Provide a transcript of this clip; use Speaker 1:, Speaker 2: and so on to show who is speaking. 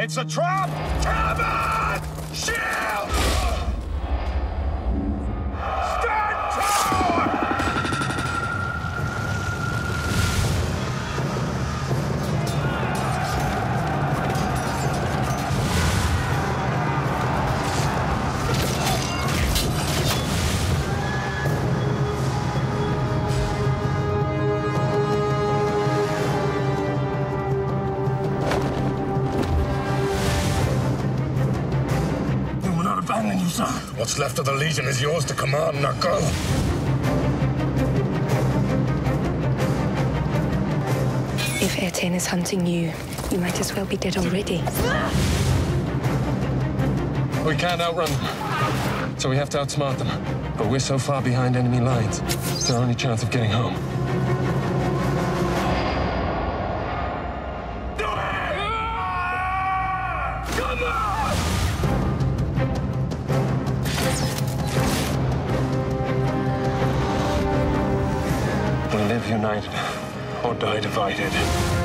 Speaker 1: It's a trap! Cabin! Shield!
Speaker 2: Not sir.
Speaker 1: What's left of the Legion is yours to command, now go!
Speaker 3: If Etain is hunting you, you might as well be dead already.
Speaker 4: We can't outrun them, so we have to outsmart them. But we're so far behind enemy lines, it's our only chance of getting home.
Speaker 1: Come on!
Speaker 4: We live united, or die divided.